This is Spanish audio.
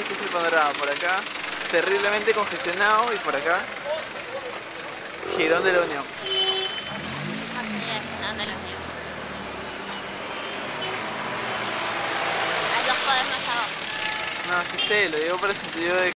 este es el panorama. Por acá, terriblemente congestionado y por acá, Girón de la Unión. No, sí sé, lo digo por el sentido de